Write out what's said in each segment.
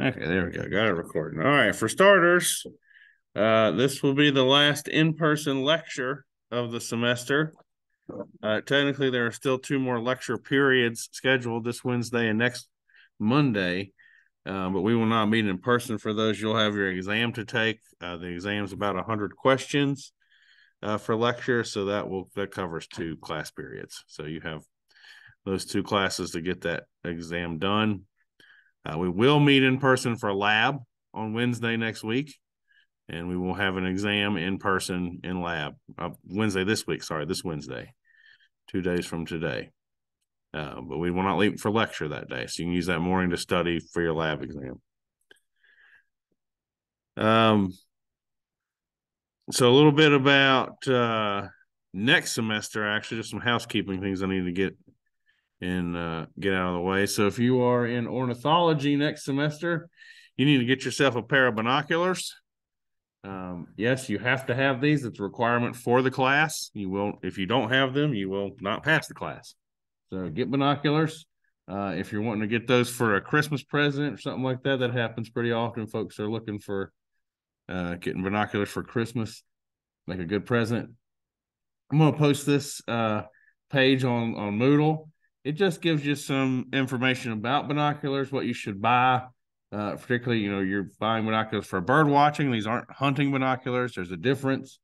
Okay, there we go. Got it recording. All right, for starters, uh, this will be the last in-person lecture of the semester. Uh, technically, there are still two more lecture periods scheduled this Wednesday and next Monday, uh, but we will not meet in person for those. You'll have your exam to take. Uh, the exam's about 100 questions uh, for lecture, so that will that covers two class periods. So you have those two classes to get that exam done. Uh, we will meet in person for lab on Wednesday next week and we will have an exam in person in lab uh, Wednesday this week. Sorry, this Wednesday, two days from today. Uh, but we will not leave for lecture that day, so you can use that morning to study for your lab exam. Um, so a little bit about uh, next semester. Actually, just some housekeeping things I need to get and uh, get out of the way. So if you are in ornithology next semester, you need to get yourself a pair of binoculars. Um, yes, you have to have these. It's a requirement for the class. You will, if you don't have them, you will not pass the class. So get binoculars. Uh, if you're wanting to get those for a Christmas present or something like that, that happens pretty often. Folks are looking for uh, getting binoculars for Christmas, make a good present. I'm going to post this uh, page on on Moodle. It just gives you some information about binoculars, what you should buy, uh, particularly, you know, you're buying binoculars for bird watching. These aren't hunting binoculars. There's a difference.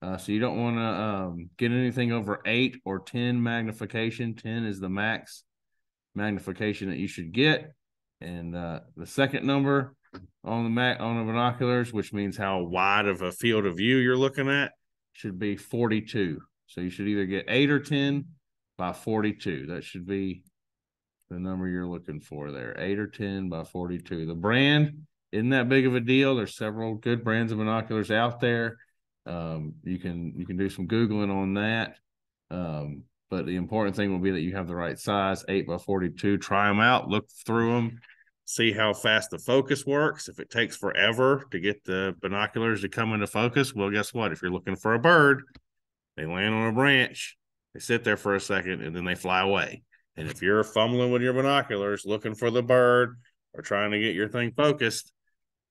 Uh, so you don't want to um, get anything over eight or 10 magnification. 10 is the max magnification that you should get. And uh, the second number on the mat on the binoculars, which means how wide of a field of view you're looking at, should be 42. So you should either get eight or 10 by 42. That should be the number you're looking for there. Eight or 10 by 42. The brand isn't that big of a deal. There's several good brands of binoculars out there. Um, you can you can do some googling on that. Um, but the important thing will be that you have the right size, eight by 42. Try them out, look through them, see how fast the focus works. If it takes forever to get the binoculars to come into focus, well, guess what? If you're looking for a bird, they land on a branch, they sit there for a second, and then they fly away. And if you're fumbling with your binoculars looking for the bird or trying to get your thing focused,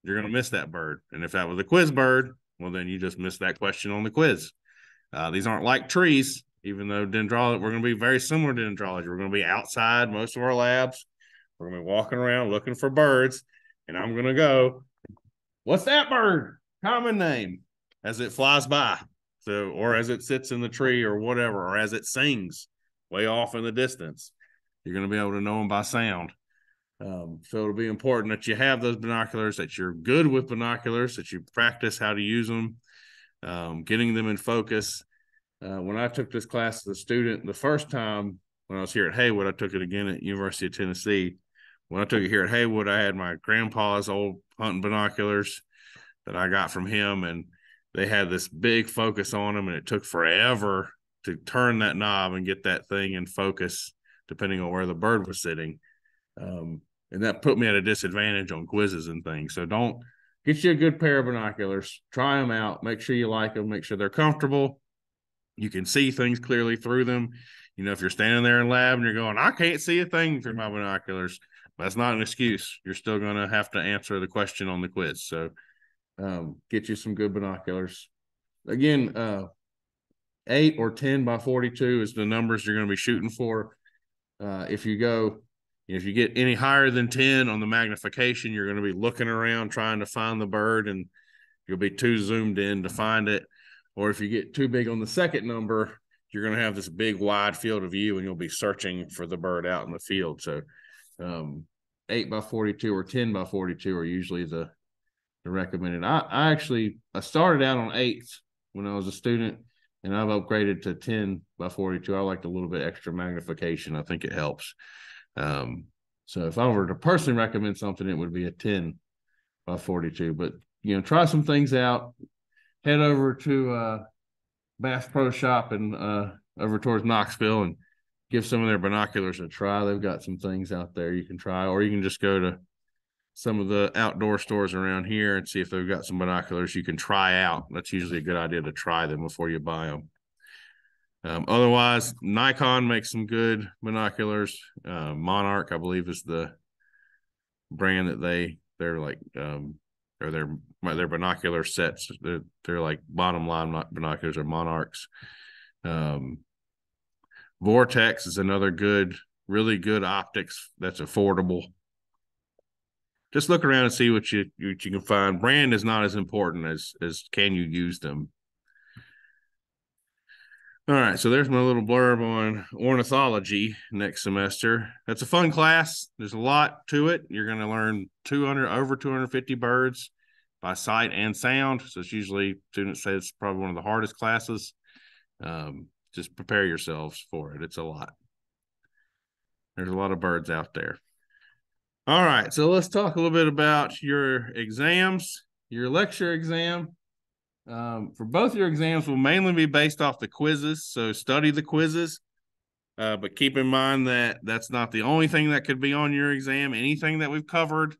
you're going to miss that bird. And if that was a quiz bird, well, then you just missed that question on the quiz. Uh, these aren't like trees, even though dendrology, we're going to be very similar to dendrology. We're going to be outside most of our labs. We're going to be walking around looking for birds. And I'm going to go, what's that bird? Common name as it flies by. So, or as it sits in the tree or whatever, or as it sings way off in the distance. You're going to be able to know them by sound. Um, so it'll be important that you have those binoculars, that you're good with binoculars, that you practice how to use them, um, getting them in focus. Uh, when I took this class as a student, the first time when I was here at Haywood, I took it again at University of Tennessee. When I took it here at Haywood, I had my grandpa's old hunting binoculars that I got from him, and they had this big focus on them, and it took forever to turn that knob and get that thing in focus depending on where the bird was sitting. Um, and that put me at a disadvantage on quizzes and things. So don't get you a good pair of binoculars, try them out, make sure you like them, make sure they're comfortable. You can see things clearly through them. You know, if you're standing there in lab and you're going, I can't see a thing through my binoculars, that's not an excuse. You're still going to have to answer the question on the quiz. So um, get you some good binoculars. Again, uh, eight or 10 by 42 is the numbers you're going to be shooting for. Uh, if you go, if you get any higher than 10 on the magnification, you're going to be looking around trying to find the bird and you'll be too zoomed in to find it. Or if you get too big on the second number, you're going to have this big wide field of view and you'll be searching for the bird out in the field. So, um, 8 by 42 or 10 by 42 are usually the recommended. I, I actually I started out on eights when I was a student and I've upgraded to 10 by 42. I like a little bit extra magnification. I think it helps. Um, so if I were to personally recommend something, it would be a 10 by 42. But you know, try some things out. Head over to uh, Bass Pro Shop and uh, over towards Knoxville and give some of their binoculars a try. They've got some things out there you can try, or you can just go to some of the outdoor stores around here and see if they've got some binoculars you can try out. That's usually a good idea to try them before you buy them. Um, otherwise, Nikon makes some good binoculars. Uh, Monarch, I believe, is the brand that they they're like um or their their binocular sets. They're, they're like bottom line binoculars or monarchs. Um, Vortex is another good, really good optics that's affordable. Just look around and see what you what you can find. Brand is not as important as as can you use them. All right, so there's my little blurb on ornithology next semester. That's a fun class. There's a lot to it. You're going to learn 200 over 250 birds by sight and sound. So it's usually students say it's probably one of the hardest classes. Um, just prepare yourselves for it. It's a lot. There's a lot of birds out there. All right, so let's talk a little bit about your exams, your lecture exam. Um, for both your exams will mainly be based off the quizzes. So study the quizzes, uh, but keep in mind that that's not the only thing that could be on your exam. Anything that we've covered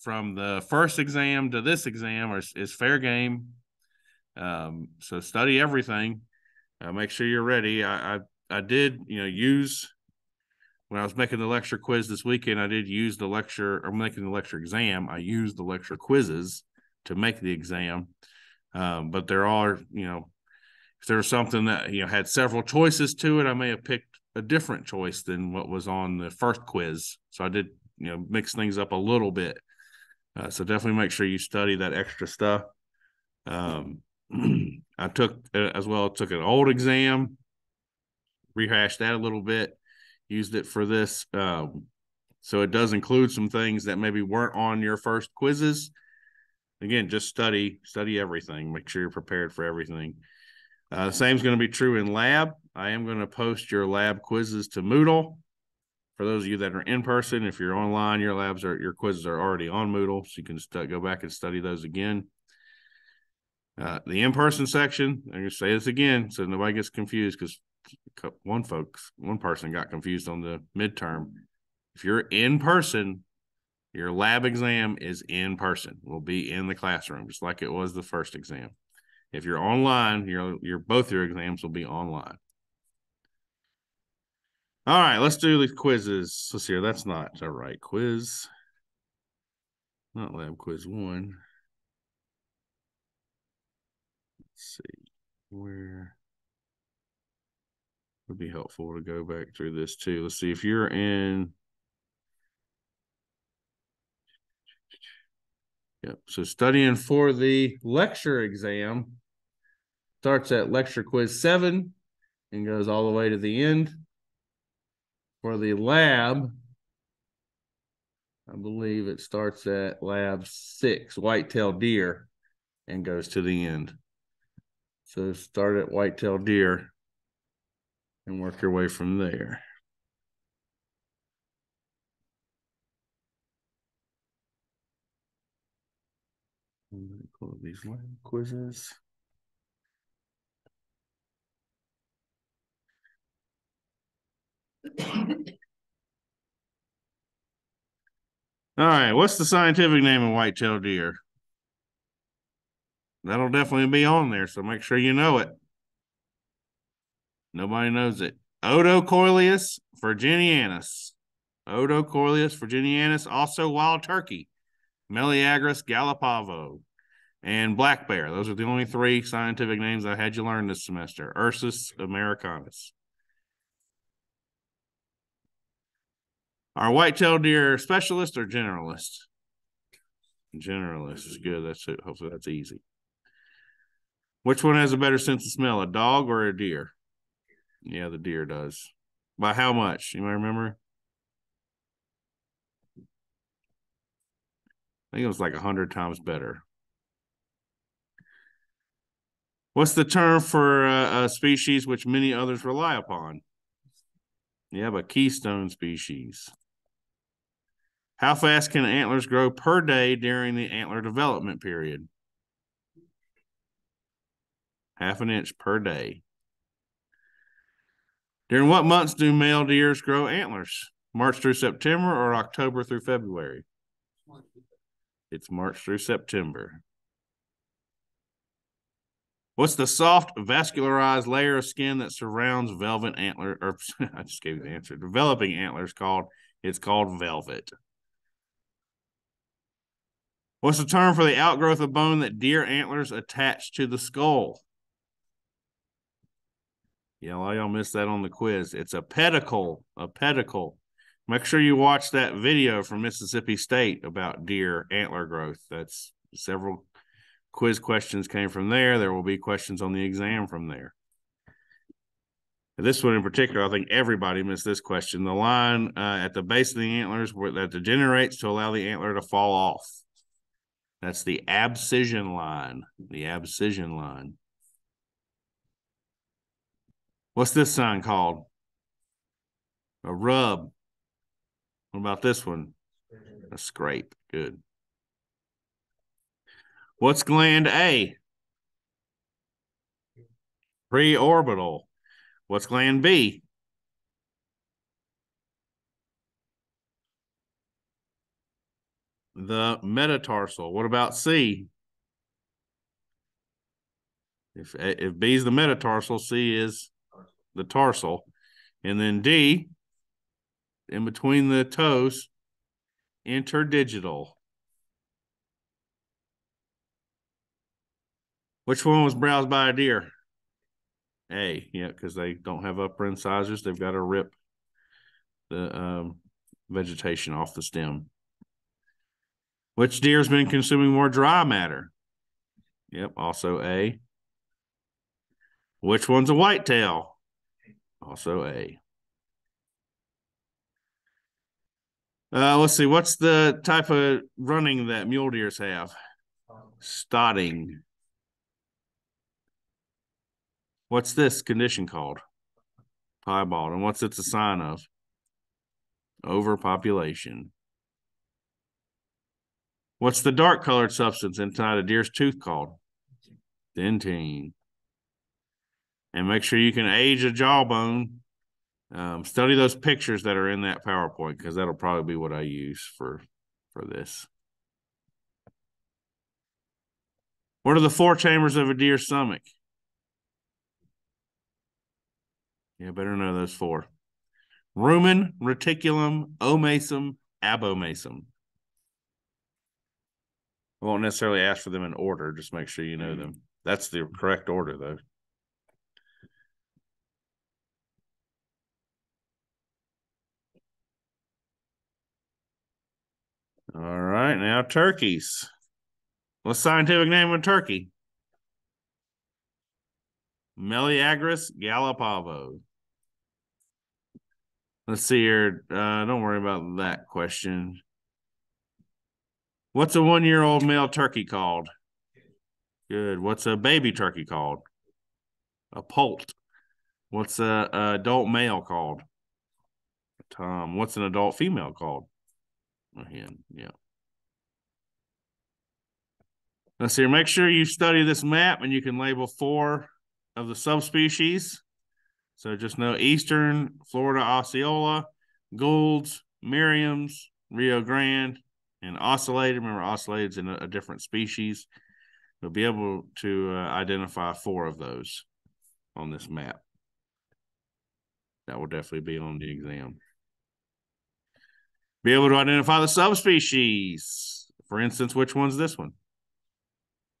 from the first exam to this exam is, is fair game. Um, so study everything. Uh, make sure you're ready. I, I I did you know use when I was making the lecture quiz this weekend. I did use the lecture or making the lecture exam. I used the lecture quizzes to make the exam. Um, but there are, you know, if there was something that, you know, had several choices to it, I may have picked a different choice than what was on the first quiz. So I did, you know, mix things up a little bit. Uh, so definitely make sure you study that extra stuff. Um, I took uh, as well, took an old exam, rehashed that a little bit, used it for this. Um, so it does include some things that maybe weren't on your first quizzes again, just study, study everything. Make sure you're prepared for everything. Uh, the same is going to be true in lab. I am going to post your lab quizzes to Moodle. For those of you that are in person, if you're online, your labs are your quizzes are already on Moodle, so you can st- go back and study those again. Uh, the in-person section, I'm going to say this again so nobody gets confused because one folks, one person got confused on the midterm. If you're in person, your lab exam is in person. Will be in the classroom, just like it was the first exam. If you're online, your your both your exams will be online. All right, let's do the quizzes. Let's see. That's not all right. Quiz, not lab quiz one. Let's see where would be helpful to go back through this too. Let's see if you're in Yep. So studying for the lecture exam starts at lecture quiz seven and goes all the way to the end. For the lab, I believe it starts at lab six, whitetail deer, and goes to the end. So start at whitetail deer and work your way from there. Pull these quizzes. All right, what's the scientific name of white-tailed deer? That'll definitely be on there, so make sure you know it. Nobody knows it. Odocoileus virginianus. Odocoileus virginianus, also wild turkey. Meleagris gallopavo and black bear. Those are the only three scientific names I had you learn this semester. Ursus americanus. Our white-tailed deer specialist or generalist? Generalist is good. That's it. Hopefully that's easy. Which one has a better sense of smell, a dog or a deer? Yeah, the deer does. By how much? You might remember? I think it was like a hundred times better. What's the term for a, a species which many others rely upon? You have a keystone species. How fast can antlers grow per day during the antler development period? Half an inch per day. During what months do male deers grow antlers? March through September or October through February? It's March through September. What's the soft vascularized layer of skin that surrounds velvet antler? Or I just gave you the answer. Developing antlers called. It's called velvet. What's the term for the outgrowth of bone that deer antlers attach to the skull? Yeah, a lot of y'all missed that on the quiz. It's a pedicle, a pedicle. Make sure you watch that video from Mississippi State about deer antler growth. That's several quiz questions came from there. There will be questions on the exam from there. This one in particular, I think everybody missed this question. The line uh, at the base of the antlers where that degenerates to allow the antler to fall off. That's the abscission line. The abscission line. What's this sign called? A rub. What about this one? A scrape. Good. What's gland A? Preorbital. What's gland B? The metatarsal. What about C? If if B is the metatarsal, C is the tarsal. And then D, in between the toes, interdigital. Which one was browsed by a deer? A, yeah, because they don't have upper incisors. They've got to rip the um, vegetation off the stem. Which deer has been consuming more dry matter? Yep, also A. Which one's a whitetail? Also A. Uh, let's see. What's the type of running that mule deers have? Stotting. What's this condition called? Piebald. And what's it a sign of? Overpopulation. What's the dark colored substance inside a deer's tooth called? Dentine. And make sure you can age a jawbone. Um, study those pictures that are in that PowerPoint because that'll probably be what I use for for this. What are the four chambers of a deer's stomach? Yeah, better know those four. Rumen, reticulum, omasum, abomasum. I won't necessarily ask for them in order, just make sure you know them. That's the correct order, though. All right, now turkeys. What's scientific name of turkey? Meleagris gallopavo. Let's see here. Uh, don't worry about that question. What's a one year old male turkey called? Good. What's a baby turkey called? A poult. What's a, a adult male called? Tom. What's an adult female called? Hen. Yeah. Let's see. Make sure you study this map and you can label four of the subspecies. So just know Eastern Florida Osceola, Gould's, Merriam's, Rio Grande, and Ocellated. Remember, Ocellated's in a, a different species. You'll be able to uh, identify four of those on this map. That will definitely be on the exam. Be able to identify the subspecies. For instance, which one's this one?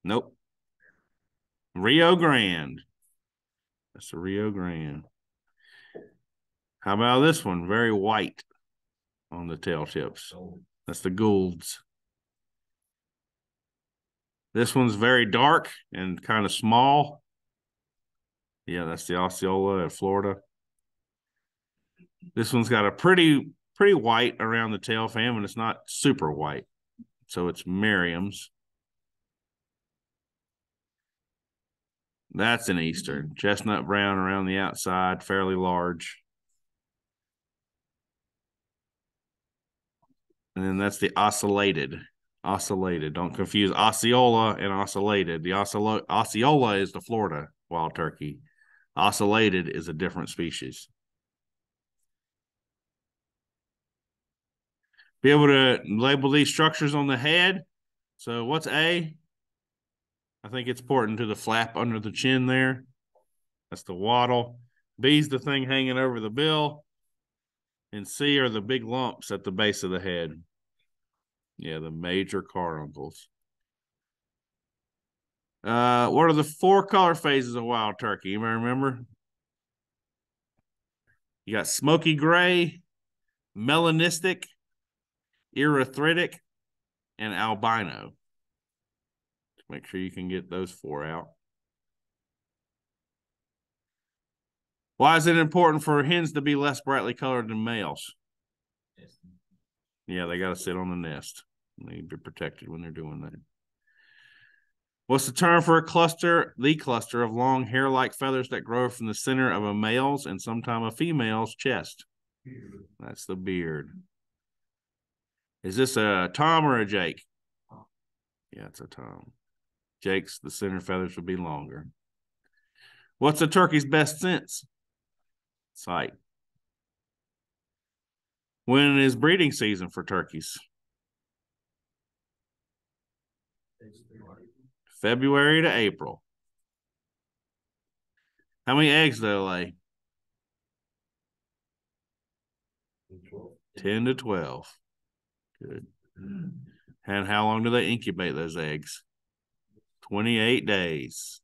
Nope. Rio Grande. That's the Rio Grande. How about this one? Very white on the tail tips. That's the Gould's. This one's very dark and kind of small. Yeah, that's the Osceola in Florida. This one's got a pretty pretty white around the tail fam, and it's not super white. So it's Merriam's. That's an Eastern. Chestnut brown around the outside, fairly large. And then that's the ocellated. Ocellated. Don't confuse Osceola and ocellated. The Osceola, Osceola is the Florida wild turkey. Ocellated is a different species. Be able to label these structures on the head. So what's A? I think it's important to the flap under the chin there. That's the wattle. B's the thing hanging over the bill. And C are the big lumps at the base of the head. Yeah, the major caruncles. Uh, what are the four color phases of wild turkey? You may remember. You got smoky gray, melanistic, erythritic, and albino. Make sure you can get those four out. Why is it important for hens to be less brightly colored than males? Yeah, they got to sit on the nest. They need to be protected when they're doing that. What's the term for a cluster? The cluster of long hair-like feathers that grow from the center of a male's and sometimes a female's chest. That's the beard. Is this a Tom or a Jake? Yeah, it's a Tom. Jake's the center feathers would be longer. What's a turkey's best sense? Sight. When is breeding season for turkeys? February to April. How many eggs do they lay? 10 to 12. Good. And how long do they incubate those eggs? 28 days.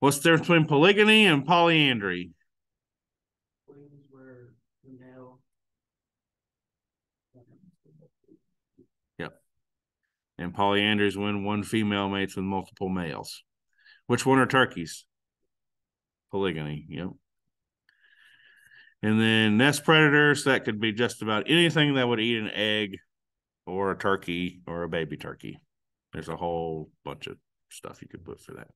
What's the difference between polygamy and polyandry? Yep. And polyandry is when one female mates with multiple males. Which one are turkeys? Polygamy. Yep. And then nest predators, that could be just about anything that would eat an egg or a turkey or a baby turkey. There's a whole bunch of stuff you could put for that.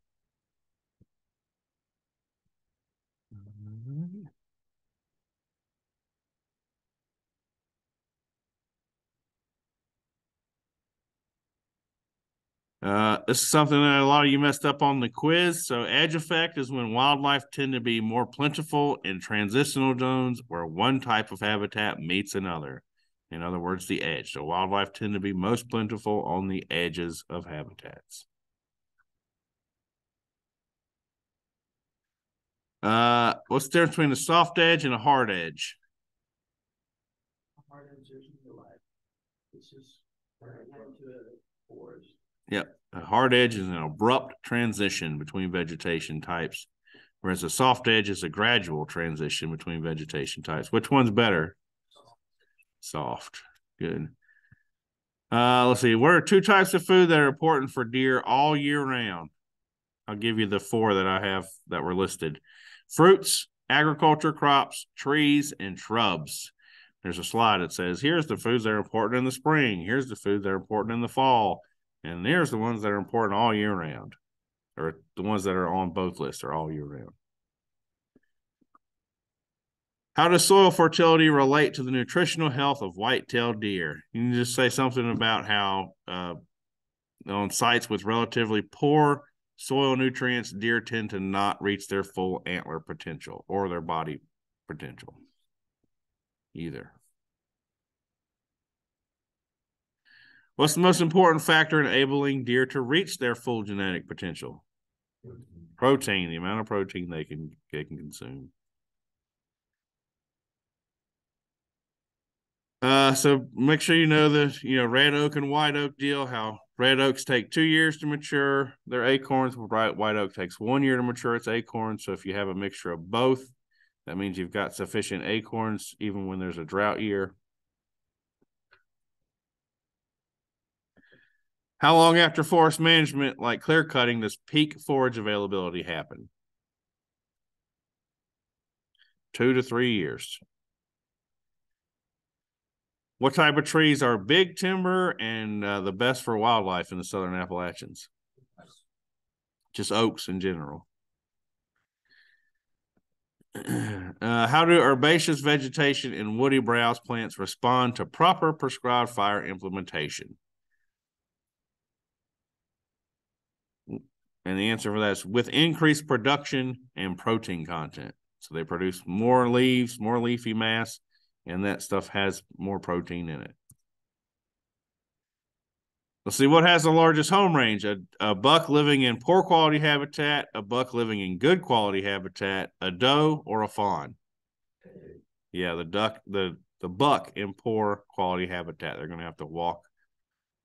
Uh, this is something that a lot of you messed up on the quiz. So, edge effect is when wildlife tend to be more plentiful in transitional zones where one type of habitat meets another. In other words, the edge. So, wildlife tend to be most plentiful on the edges of habitats. Uh, what's the difference between a soft edge and a hard edge? A hard edge is It's just right into a forest. Yep. A hard edge is an abrupt transition between vegetation types, whereas a soft edge is a gradual transition between vegetation types. Which one's better? Soft. Good. Uh, let's see. What are two types of food that are important for deer all year round? I'll give you the four that I have that were listed fruits, agriculture crops, trees, and shrubs. There's a slide that says, here's the foods that are important in the spring. Here's the foods that are important in the fall. And there's the ones that are important all year round, or the ones that are on both lists are all year round. How does soil fertility relate to the nutritional health of white-tailed deer? You can just say something about how uh, on sites with relatively poor soil nutrients, deer tend to not reach their full antler potential or their body potential either. What's the most important factor enabling deer to reach their full genetic potential? Protein, the amount of protein they can they can consume. Uh, so make sure you know the you know red oak and white oak deal. How red oaks take two years to mature their acorns, right? White oak takes one year to mature its acorns. So if you have a mixture of both, that means you've got sufficient acorns even when there's a drought year. How long after forest management, like clear cutting, does peak forage availability happen? Two to three years. What type of trees are big timber and uh, the best for wildlife in the southern Appalachians? Just oaks in general. Uh, how do herbaceous vegetation and woody browse plants respond to proper prescribed fire implementation? And the answer for that is with increased production and protein content. So they produce more leaves, more leafy mass, and that stuff has more protein in it. Let's see what has the largest home range a, a buck living in poor quality habitat, a buck living in good quality habitat, a doe, or a fawn. Yeah, the duck, the the buck in poor quality habitat. They're going to have to walk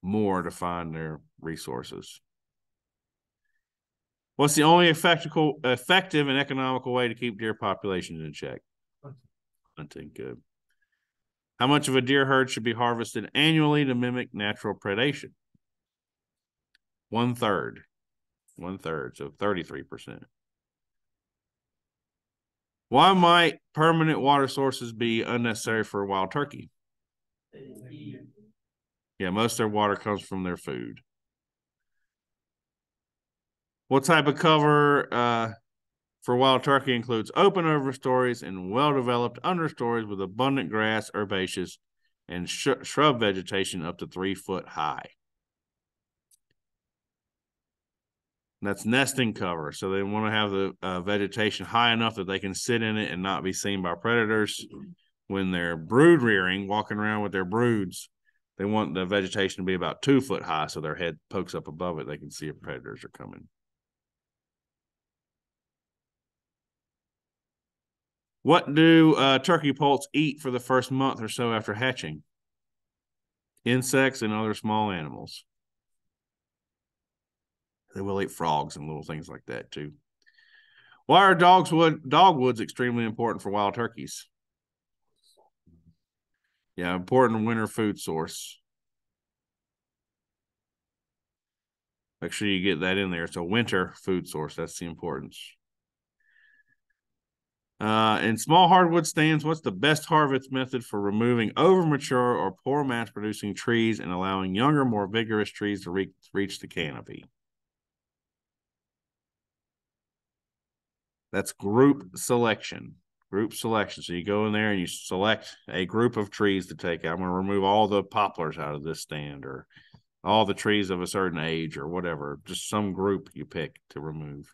more to find their resources. What's the only effective, effective and economical way to keep deer populations in check? Hunting, good. How much of a deer herd should be harvested annually to mimic natural predation? One third. One third, so 33%. Why might permanent water sources be unnecessary for a wild turkey? Yeah, most of their water comes from their food. What type of cover uh, for wild turkey includes open overstories and well-developed understories with abundant grass, herbaceous, and sh shrub vegetation up to three foot high. that's nesting cover. So they want to have the uh, vegetation high enough that they can sit in it and not be seen by predators. When they're brood rearing, walking around with their broods, they want the vegetation to be about two foot high so their head pokes up above it. They can see if predators are coming. What do uh, turkey poults eat for the first month or so after hatching? Insects and other small animals. They will eat frogs and little things like that too. Why are dogswood dogwoods extremely important for wild turkeys? Yeah, important winter food source. Make sure you get that in there. It's a winter food source. That's the importance. Uh, in small hardwood stands, what's the best harvest method for removing overmature or poor mass producing trees and allowing younger, more vigorous trees to re reach the canopy? That's group selection. Group selection. So you go in there and you select a group of trees to take out. I'm going to remove all the poplars out of this stand or all the trees of a certain age or whatever. Just some group you pick to remove.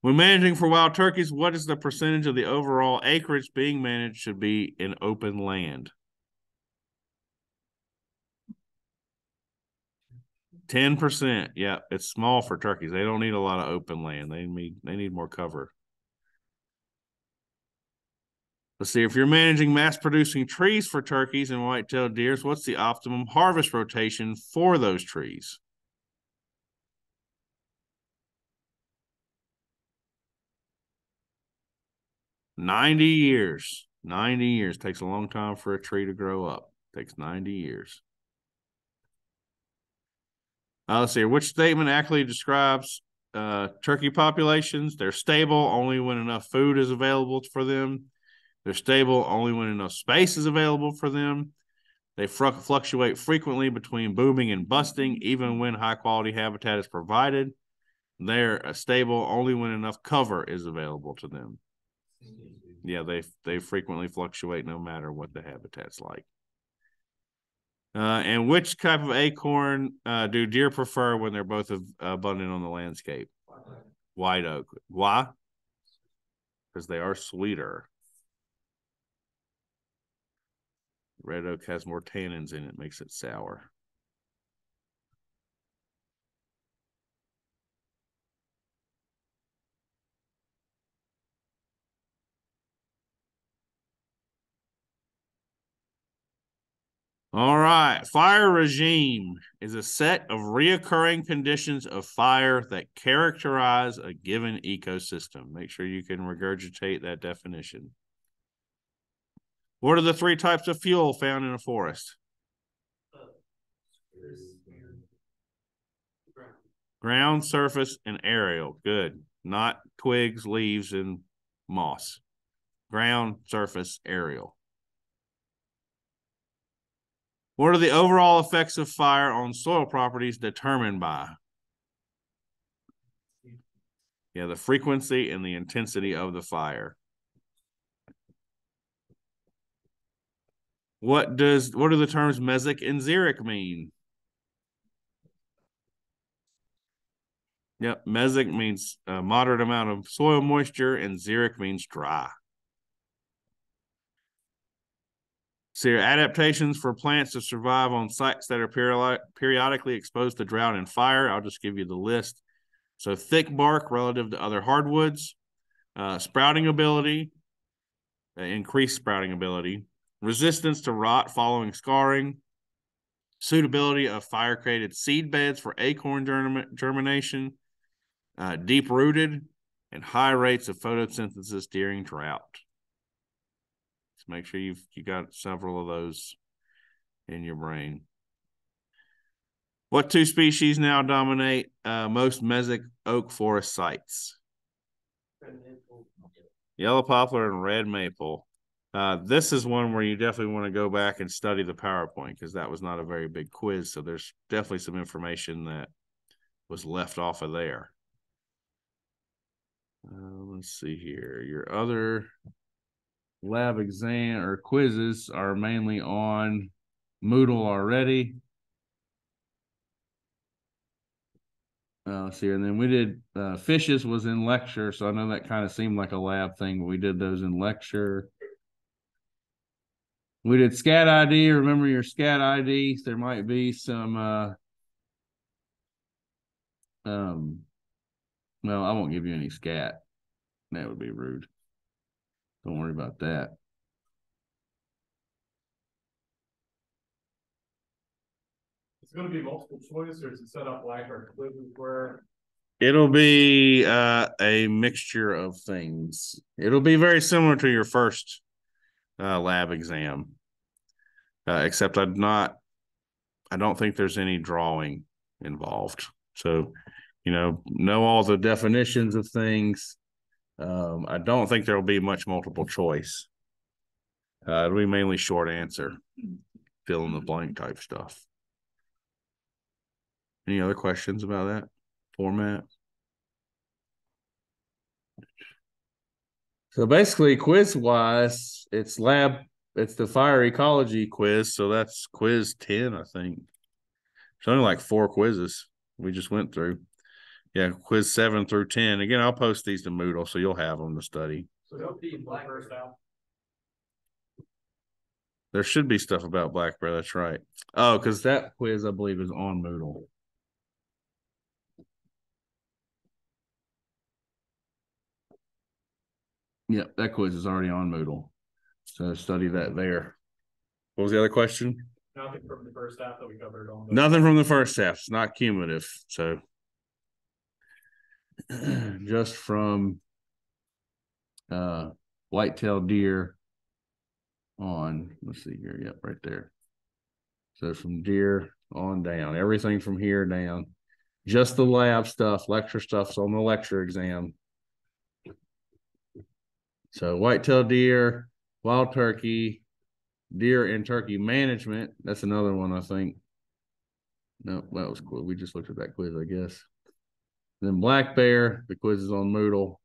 When managing for wild turkeys, what is the percentage of the overall acreage being managed should be in open land? 10%. Yeah, it's small for turkeys. They don't need a lot of open land. They need they need more cover. Let's see if you're managing mass producing trees for turkeys and white-tailed deers, what's the optimum harvest rotation for those trees? Ninety years. Ninety years takes a long time for a tree to grow up. Takes ninety years. Uh, let's see. Which statement accurately describes uh, turkey populations? They're stable only when enough food is available for them. They're stable only when enough space is available for them. They fr- fluctuate frequently between booming and busting, even when high quality habitat is provided. They're uh, stable only when enough cover is available to them. Yeah, they they frequently fluctuate no matter what the habitat's like. Uh, and which type of acorn uh, do deer prefer when they're both abundant on the landscape? White oak. Why? Because they are sweeter. Red oak has more tannins in it, makes it sour. All right. Fire regime is a set of reoccurring conditions of fire that characterize a given ecosystem. Make sure you can regurgitate that definition. What are the three types of fuel found in a forest? Ground, surface, and aerial. Good. Not twigs, leaves, and moss. Ground, surface, aerial. What are the overall effects of fire on soil properties determined by? Yeah, the frequency and the intensity of the fire. What does what do the terms mesic and xeric mean? Yep, mesic means a moderate amount of soil moisture, and xeric means dry. So your adaptations for plants to survive on sites that are periodically exposed to drought and fire. I'll just give you the list. So thick bark relative to other hardwoods, uh, sprouting ability, uh, increased sprouting ability, resistance to rot following scarring, suitability of fire created seed beds for acorn germ- germination, uh, deep rooted, and high rates of photosynthesis during drought. Make sure you've you got several of those in your brain. What two species now dominate uh, most mesic oak forest sites? Yellow poplar and red maple. Uh, this is one where you definitely want to go back and study the PowerPoint because that was not a very big quiz. So there's definitely some information that was left off of there. Uh, let's see here. Your other lab exam or quizzes are mainly on Moodle already. Uh, see, and then we did uh, fishes was in lecture, so I know that kind of seemed like a lab thing, but we did those in lecture. We did SCAT ID. Remember your SCAT IDs. There might be some. Uh, um, well, I won't give you any SCAT. That would be rude. Don't worry about that. It's gonna be multiple choice or is it set up like our quizzes where? It'll be uh, a mixture of things. It'll be very similar to your first uh, lab exam, uh, except I'm not. I don't think there's any drawing involved. So, you know, know all the definitions of things. Um, I don't think there will be much multiple choice. Uh, it'll be mainly short answer, fill in the blank type stuff. Any other questions about that format? So basically, quiz wise, it's lab, it's the fire ecology quiz. So that's quiz 10, I think. It's only like four quizzes we just went through. Yeah, quiz seven through 10. Again, I'll post these to Moodle so you'll have them to study. So don't be black first out. There should be stuff about black bear. That's right. Oh, because that quiz, I believe, is on Moodle. Yep, that quiz is already on Moodle. So study that there. What was the other question? Nothing from the first half that we covered on. Nothing from the first half. It's not cumulative. So just from uh whitetail deer on, let's see here. Yep, right there. So from deer on down, everything from here down. Just the lab stuff, lecture stuff's on the lecture exam. So whitetail deer, wild turkey, deer and turkey management. That's another one, I think. No, that was cool. We just looked at that quiz, I guess. Then black bear, the quizzes on Moodle.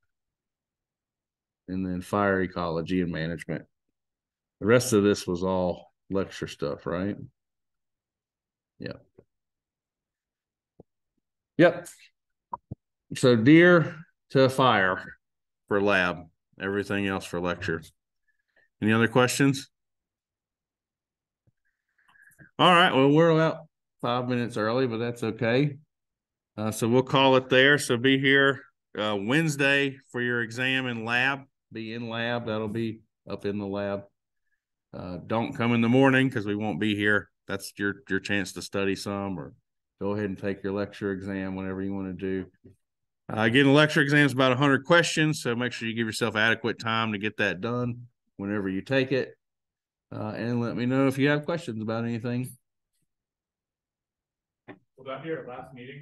And then fire ecology and management. The rest of this was all lecture stuff, right? Yeah. Yep. So deer to fire for lab, everything else for lecture. Any other questions? All right, well, we're about five minutes early, but that's okay. Uh, so we'll call it there. So be here uh, Wednesday for your exam in lab. Be in lab. That'll be up in the lab. Uh, don't come in the morning because we won't be here. That's your your chance to study some, or go ahead and take your lecture exam whenever you want to do. Uh, again, the lecture exam is about 100 questions, so make sure you give yourself adequate time to get that done whenever you take it. Uh, and let me know if you have questions about anything. Was that here at last meeting?